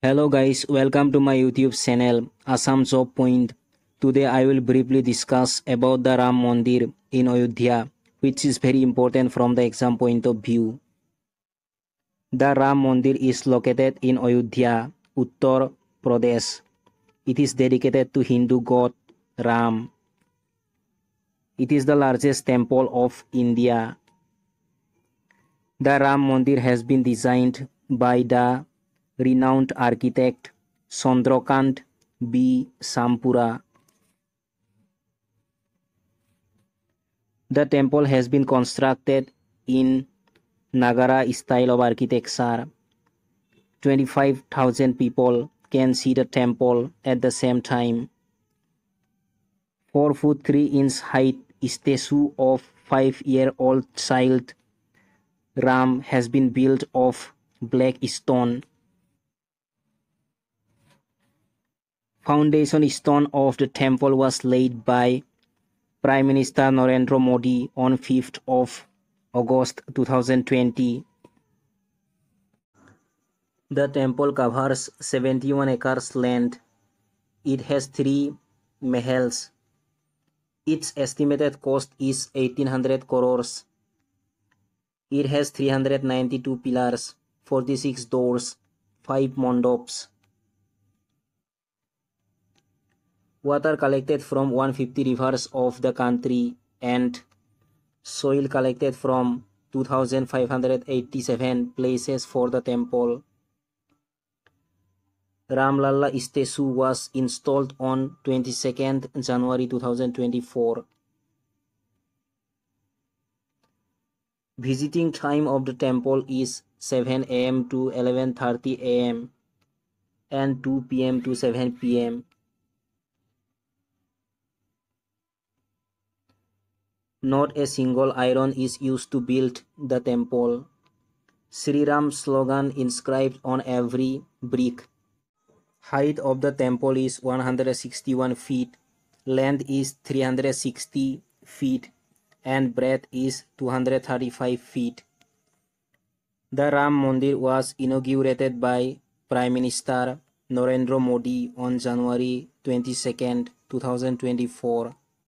Hello guys, welcome to my YouTube channel Assam Job Point. Today I will briefly discuss about the Ram Mandir in Ayodhya, which is very important from the exam point of view. The Ram Mandir is located in Ayodhya, Uttar Pradesh. It is dedicated to Hindu god Ram. It is the largest temple of India. The Ram Mandir has been designed by the renowned architect Chandrakant B. Sompura. The temple has been constructed in Nagara style of architecture. 25,000 people can see the temple at the same time. 4 foot 3 inch height statue of 5 year old child Ram has been built of black stone. Foundation stone of the temple was laid by Prime Minister Narendra Modi on 5th of August 2020. The temple covers 71 acres land. It has three mahals. Its estimated cost is 1800 crores. It has 392 pillars, 46 doors, 5 mandaps. Water collected from 150 rivers of the country and soil collected from 2587 places for the temple. Ramlalla statue was installed on 22nd January 2024. Visiting time of the temple is 7 am to 11:30 am and 2 pm to 7 pm. Not a single iron is used to build the temple. Sri Ram slogan inscribed on every brick. Height of the temple is 161 feet, length is 360 feet, and breadth is 235 feet. The Ram Mandir was inaugurated by Prime Minister Narendra Modi on January 22, 2024.